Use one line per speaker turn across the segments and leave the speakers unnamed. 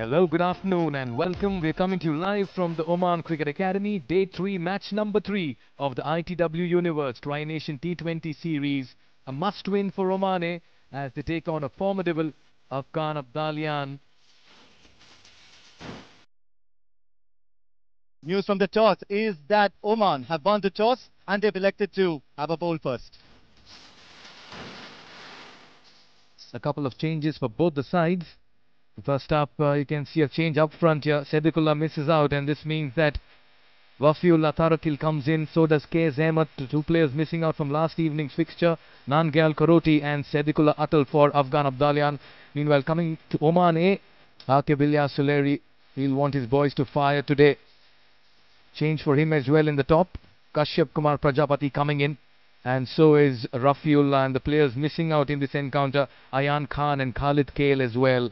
Hello, good afternoon, and welcome. We're coming to you live from the Oman Cricket Academy, day three, match number three of the ITW Universe Tri Nation T20 series. A must win for Oman eh, as they take on a formidable Afghan Abdalian.
News from the toss is that Oman have won the toss and they've elected to have a bowl first.
A couple of changes for both the sides. First up, uh, you can see a change up front here. Sadiqullah misses out, and this means that Wafiullah Tarakhil comes in. So does K. Zahmat, two players missing out from last evening's fixture. Nangyal Karoti and Sadiqullah Atal for Afghan Abdalian. Meanwhile, coming to Oman A, Aqib Ilyas Suleri. He'll want his boys to fire today. Change for him as well in the top. Kashyap Kumar Prajapati coming in. And so is Rafiullah and the players missing out in this encounter. Ayan Khan and Khalid Kail as well.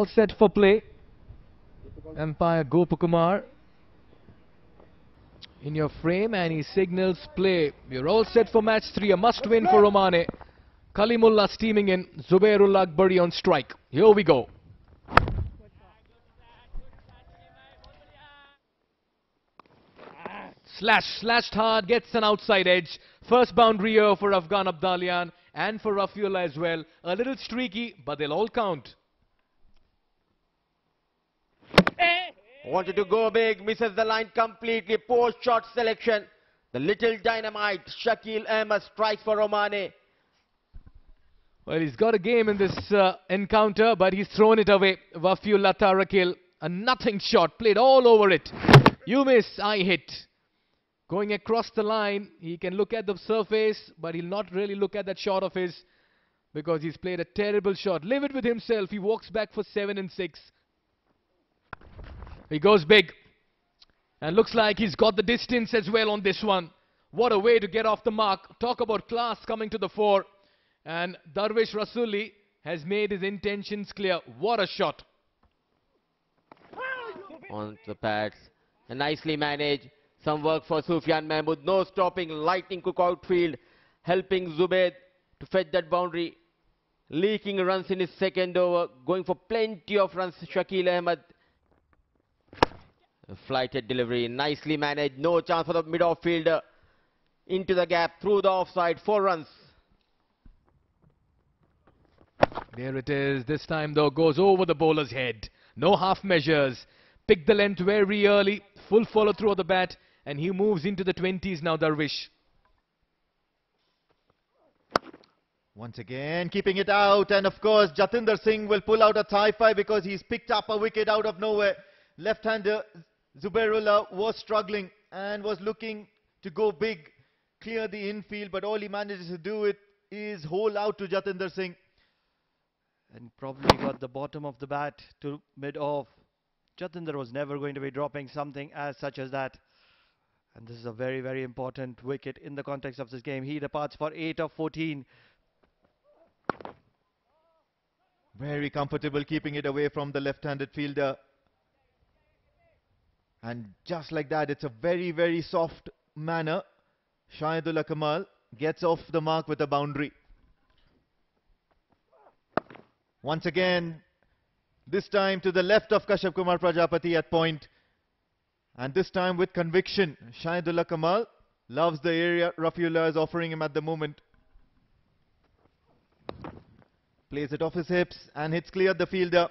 All set for play. Umpire Gopakumar in your frame and he signals play. You're all set for match three. A must win for Romane. Kalimullah steaming in. Zubairullah Akbari on strike. Here we go. Slash, slashed hard, gets an outside edge. First boundary here for Afghan Abdalian and for Rafiullah as well. A little streaky, but they'll all count.
Wanted to go big, misses the line completely. poor shot selection. The little dynamite, Shakil Ahmed strikes for Romane.
Well, he's got a game in this uh, encounter, but he's thrown it away. Wafiullah Tarakhil, a nothing shot, played all over it. You miss, I hit. Going across the line, he can look at the surface, but he'll not really look at that shot of his because he's played a terrible shot. Live it with himself. He walks back for 7 and 6. He goes big. And looks like he's got the distance as well on this one. What a way to get off the mark. Talk about class coming to the fore. And Darvish Rasuli has made his intentions clear. What a shot.
On the pads. And nicely managed. Some work for Sufyan Mahmood. No stopping. Lightning cook outfield. Helping Zubaid to fetch that boundary. Leaking runs in his second over. Going for plenty of runs. Shakil Ahmed Flighted delivery, nicely managed. No chance for the mid-off fielder. Into the gap, through the offside, four runs.
There it is. This time, though, goes over the bowler's head. No half measures. Pick the length very early. Full follow through of the bat. And he moves into the 20s now, Darvish.
Once again, keeping it out. And of course, Jatinder Singh will pull out a thigh-fi because he's picked up a wicket out of nowhere. Left-hander Zubairullah was struggling and was looking to go big, clear the infield, but all he manages to do it is hole out to Jatinder Singh.
And probably got the bottom of the bat to mid-off. Jatinder was never going to be dropping something as such as that. And this is a very, very important wicket in the context of this game. He departs for 8 of 14.
Very comfortable keeping it away from the left-handed fielder. And just like that, it's a very, very soft manner. Shahidullah Kamal gets off the mark with a boundary. Once again, this time to the left of Kashyap Kumar Prajapati at point. And this time with conviction, Shahidullah Kamal loves the area Rafiullah is offering him at the moment. Plays it off his hips and hits clear the fielder.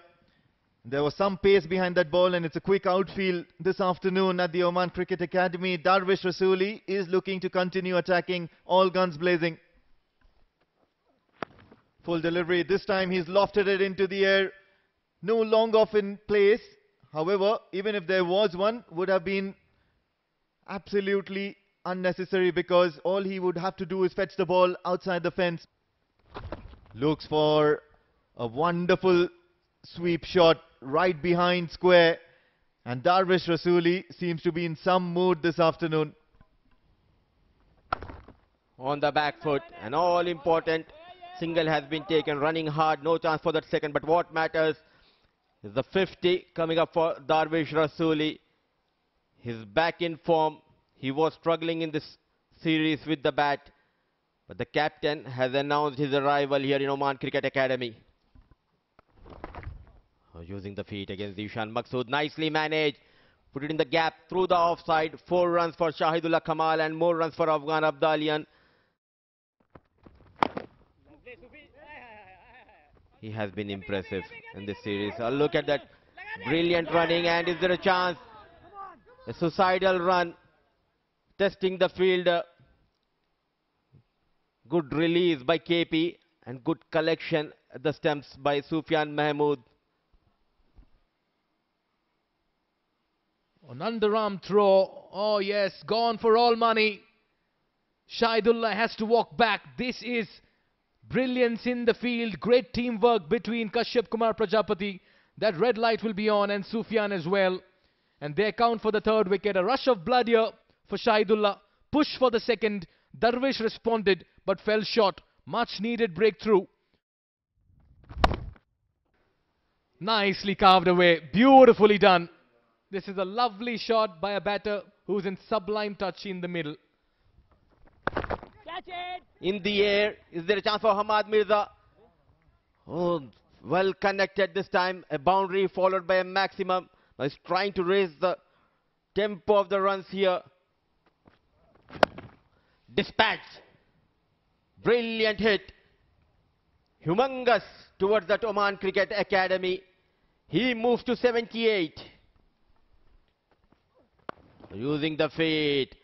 There was some pace behind that ball and it's a quick outfield this afternoon at the Oman Cricket Academy. Darvish Rasuli is looking to continue attacking, all guns blazing. Full delivery. This time he's lofted it into the air. No long off in place. However, even if there was one, would have been absolutely unnecessary because all he would have to do is fetch the ball outside the fence. Looks for a wonderful sweep shot right behind square. And Darvish Rasuli seems to be in some mood this afternoon.
On the back foot, an all-important single has been taken, running hard, no chance for that second. But what matters Is the 50 coming up for Darvish Rasuli. He's back in form. He was struggling in this series with the bat. But the captain has announced his arrival here in Oman Cricket Academy. Oh, Using the feet against Zeeshan Maqsood. Nicely managed. Put it in the gap through the offside. Four runs for Shahidullah Kamal and more runs for Afghan Abdalian. He has been impressive in this series. Uh, look at that brilliant running and is there a chance? A suicidal run. Testing the field. Good release by KP and good collection at the stumps by Sufyan Mahmood.
An underarm throw. Oh yes, gone for all money. Shahidullah has to walk back. This is brilliance in the field. Great teamwork between Kashyap Kumar Prajapati. That red light will be on and Sufyan as well. And they account for the third wicket. A rush of blood here for Shahidullah. Push for the second. Darvish responded but fell short. Much needed breakthrough. Nicely carved away. Beautifully done. This is a lovely shot by a batter who's in sublime touch in the middle.
In the air, is there a chance for Hamad Mirza? Oh, well connected this time. A boundary followed by a maximum. Now he's trying to raise the tempo of the runs here. Dispatch. Brilliant hit. Humongous towards that Oman Cricket Academy. He moves to 78. Using the feet.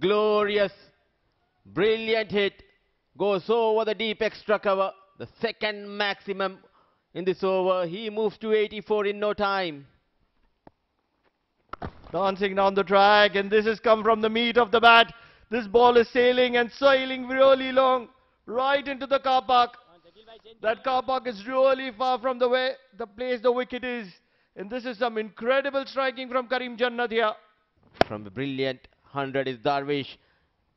Glorious. Brilliant hit. Goes over the deep extra cover. The second maximum in this over. He moves to 84 in no time.
Dancing down the track, and this has come from the meat of the bat. This ball is sailing and sailing really long, right into the car park. That car park is really far from the way the place the wicket is. And this is some incredible striking from Karim Jannat here.
From a brilliant 100 is Darvish.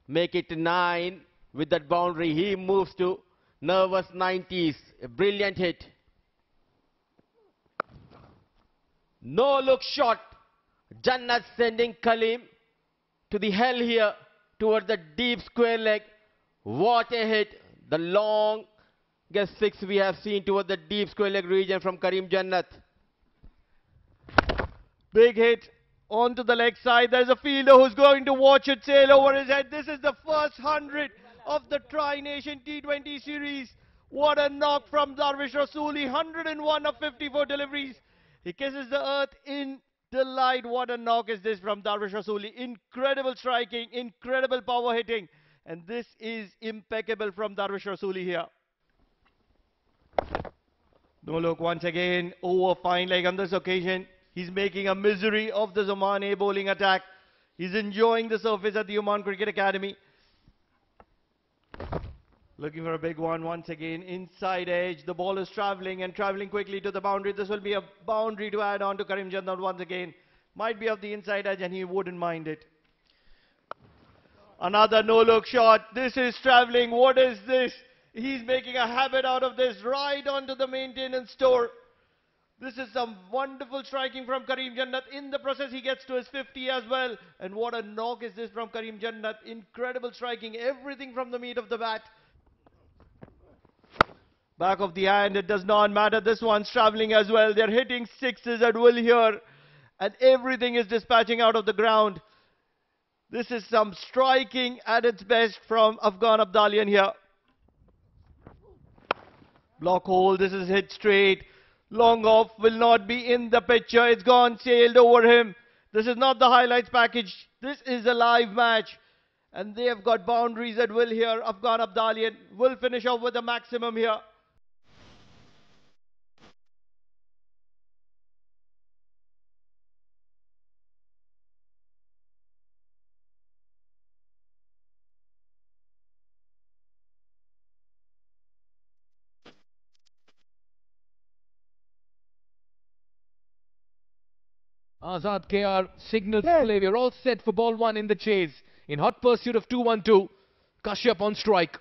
Make it 9 with that boundary. He moves to nervous 90s. A brilliant hit. No look shot. Jannat sending Kalim to the hell here towards the deep square leg. What a hit. The long guess six we have seen towards the deep square leg region from Karim Jannat.
Big hit onto the leg side. There's a fielder who's going to watch it sail over his head. This is the first 100 of the Tri-Nation T20 series. What a knock from Darvish Rasuli. 101 of 54 deliveries. He kisses the earth in delight. What a knock is this from Darvish Rasuli. Incredible striking, incredible power hitting. And this is impeccable from Darvish Rasuli here. No look once again over fine leg on this occasion. He's making a misery of the Oman bowling attack. He's enjoying the surface at the Oman Cricket Academy. Looking for a big one once again. Inside edge. The ball is traveling and traveling quickly to the boundary. This will be a boundary to add on to Karim Jannat once again. Might be of the inside edge and he wouldn't mind it. Another no-look shot. This is traveling. What is this? He's making a habit out of this right onto the maintenance store. This is some wonderful striking from Karim Jannat. In the process, he gets to his 50 as well. And what a knock is this from Karim Jannat. Incredible striking. Everything from the meat of the bat. Back of the hand, it does not matter. This one's traveling as well. They're hitting sixes at will here. And everything is dispatching out of the ground. This is some striking at its best from Afghan Abdalian here. Block hole, this is hit straight. Long off will not be in the picture. It's gone, sailed over him. This is not the highlights package. This is a live match. And they have got boundaries at will here. Afghan Abdalian will finish off with a maximum here.
Azad KR signals play. We're all set for ball one in the chase. In hot pursuit of 2-1-2. Kashyap on strike.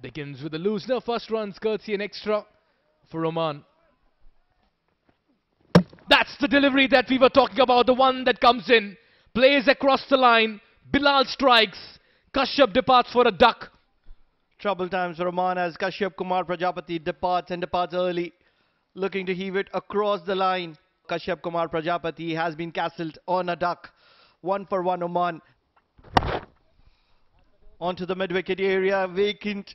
Begins with a loosener. First runs courtesy an extra for Oman. That's the delivery that we were talking about, the one that comes in, plays across the line, Bilal strikes, Kashyap departs for a duck.
Trouble times for Oman as Kashyap Kumar Prajapati departs and departs early, looking to heave it across the line. Kashyap Kumar Prajapati has been castled on a duck. One for one Oman. Onto the mid-wicket area, vacant.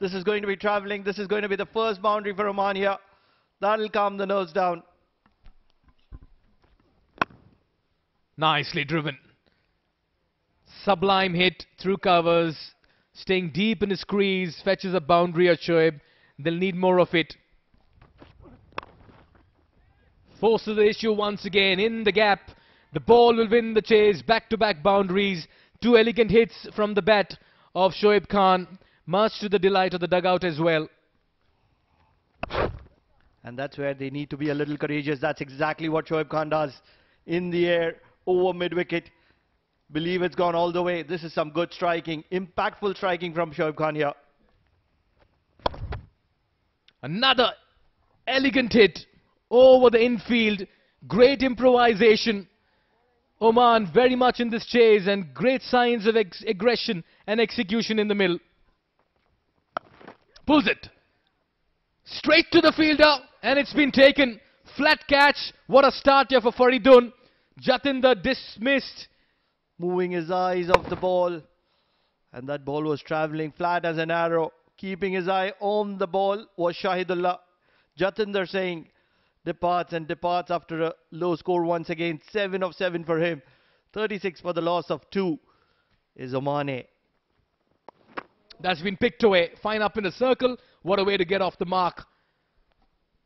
This is going to be travelling. This is going to be the first boundary for Oman here. That'll calm the nerves down.
Nicely driven. Sublime hit through covers, staying deep in his crease, fetches a boundary at Shoaib. They'll need more of it. Forces the issue once again in the gap. The ball will win the chase. Back-to-back boundaries. Two elegant hits from the bat of Shoaib Khan. Much to the delight of the dugout as well.
And that's where they need to be a little courageous. That's exactly what Shoaib Khan does. In the air, over mid-wicket. Believe it's gone all the way. This is some good striking, impactful striking from Shoaib Khan here.
Another elegant hit over the infield. Great improvisation. Oman very much in this chase and great signs of aggression and execution in the middle. Pulls it. Straight to the fielder and it's been taken. Flat catch. What a start here for Faridun. Jatinder dismissed.
Moving his eyes off the ball. And that ball was travelling flat as an arrow. Keeping his eye on the ball was Shahidullah. Jatinder Singh departs and departs after a low score once again. 7 of 7 for him. 36 for the loss of 2 is Oman A.
That's been picked away. Fine up in the circle. What a way to get off the mark.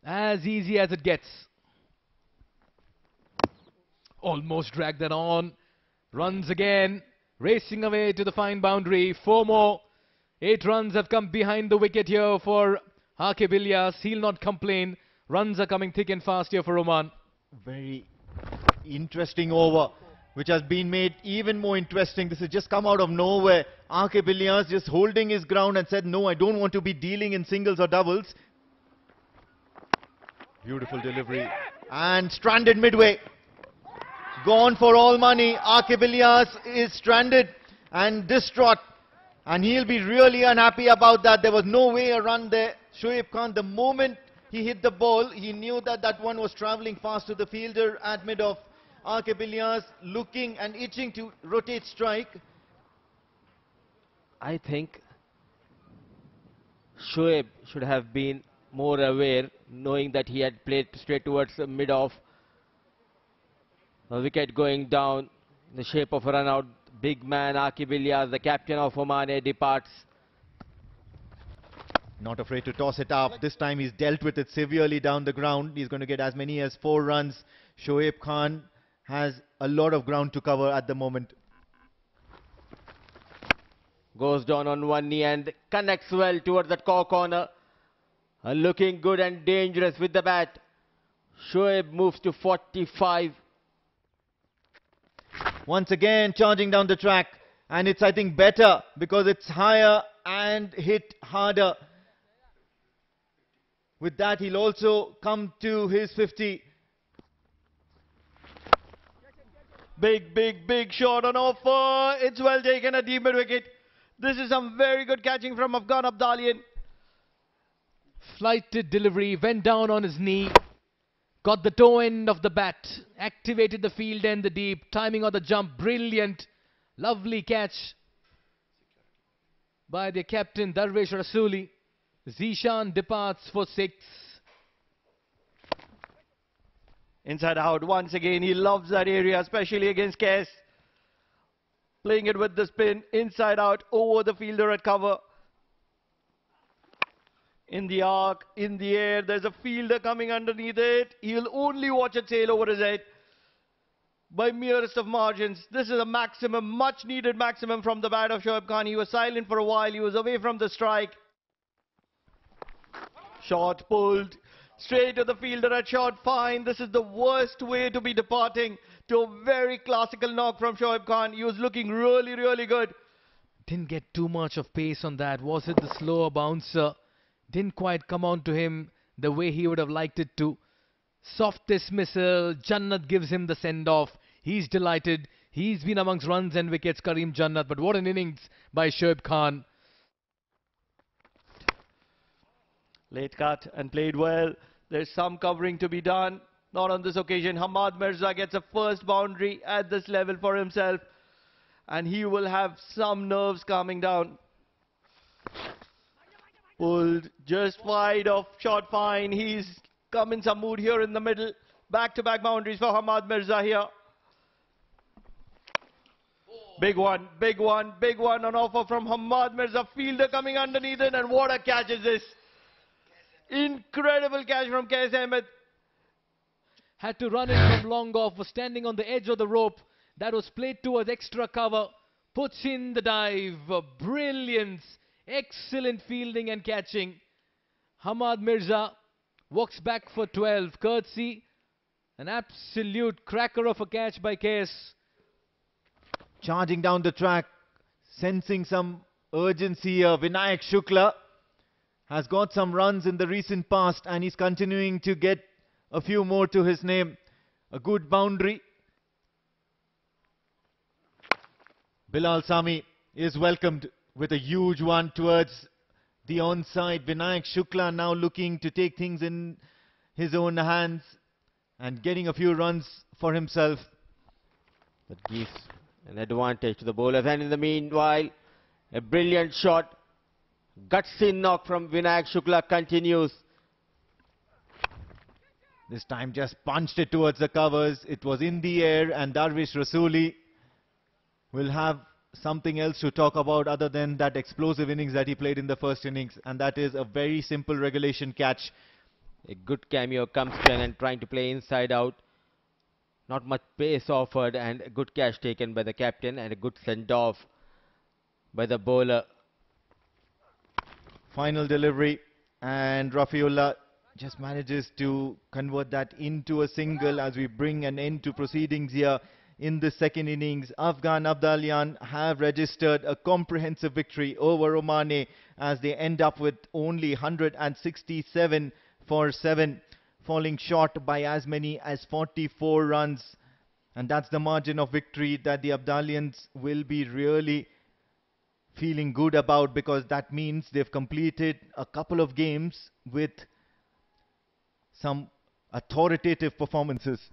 As easy as it gets. Almost dragged that on. Runs again. Racing away to the fine boundary. Four more. Eight runs have come behind the wicket here for Aqib Ilyas. He'll not complain. Runs are coming thick and fast here for Oman.
Very interesting over, which has been made even more interesting. This has just come out of nowhere. Aqib Ilyas just holding his ground and said, no, I don't want to be dealing in singles or doubles. Beautiful delivery. And stranded midway. Gone for all money. Aqib Ilyas is stranded and distraught. And he'll be really unhappy about that. There was no way a run there. Shoaib Khan, the moment he hit the ball, he knew that that one was travelling fast to the fielder at mid-off. Aqib Ilyas looking and itching to rotate strike.
I think Shoaib should have been more aware, knowing that he had played straight towards the mid off. A wicket going down, in the shape of a run out. Big man Ilyas, the captain of Oman, departs.
Not afraid to toss it up. This time he's dealt with it severely down the ground. He's going to get as many as four runs. Shoaib Khan has a lot of ground to cover at the moment.
Goes down on one knee and connects well towards that core corner. Uh, looking good and dangerous with the bat. Shoaib moves to 45.
Once again charging down the track. And it's, I think, better because it's higher and hit harder. With that, he'll also come to his 50.
Big, big, big shot on offer. It's well taken at deep mid wicket. This is some very good catching from Afghan Abdalian.
Flighted delivery, went down on his knee, got the toe end of the bat, activated the field end, the deep, timing of the jump, brilliant, lovely catch by the captain Darvish Rasuli. Zeeshan departs for six.
Inside out once again. He loves that area, especially against Kes. Playing it with the spin, inside out, over the fielder at cover. In the arc, in the air, there's a fielder coming underneath it. He'll only watch it sail over his head. By merest of margins, this is a maximum, much needed maximum from the bat of Shoaib Khan. He was silent for a while, he was away from the strike. Shot pulled straight to the fielder at short fine. This is the worst way to be departing to a very classical knock from Shoaib Khan. He was looking really, really good.
Didn't get too much of pace on that. Was it the slower bouncer? Didn't quite come on to him. the way he would have liked it to. Soft dismissal. Jannat gives him the send off. He's delighted. He's been amongst runs and wickets, Karim Jannat. But what an innings by Shoaib Khan.
Late cut and played well. There's some covering to be done. Not on this occasion. Hamad Mirza gets a first boundary at this level for himself. And he will have some nerves calming down. Pulled just wide of shot fine. He's come in some mood here in the middle. Back-to-back boundaries for Hamad Mirza here. Big one, big one, big one on offer from Hamad Mirza. Fielder coming underneath it and what a catch is this. Incredible catch from KS Ahmed.
Had to run it from long off, was standing on the edge of the rope. That was played towards extra cover. Puts in the dive. Brilliance. Excellent fielding and catching. Hamad Mirza walks back for 12. Courtesy. An absolute cracker of a catch by KS.
Charging down the track, sensing some urgency here. Vinayak Shukla has got some runs in the recent past and he's continuing to get a few more to his name. A good boundary. Bilal Sami is welcomed with a huge one towards the onside. Vinayak Shukla now looking to take things in his own hands and getting a few runs for himself.
That gives an advantage to the bowlers. And in the meanwhile, a brilliant shot. Gutsy knock from Vinayak Shukla continues.
This time just punched it towards the covers. It was in the air and Darvish Rasuli will have something else to talk about other than that explosive innings that he played in the first innings and that is a very simple regulation catch.
A good cameo comes in and trying to play inside out. Not much pace offered and a good catch taken by the captain and a good send off by the bowler.
Final delivery and Rafiullah just manages to convert that into a single as we bring an end to proceedings here in the second innings. Afghan Abdalian have registered a comprehensive victory over Omani as they end up with only 167 for 7, falling short by as many as 44 runs. And that's the margin of victory that the Abdalians will be really feeling good about because that means they've completed a couple of games with some authoritative performances.